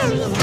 Okay.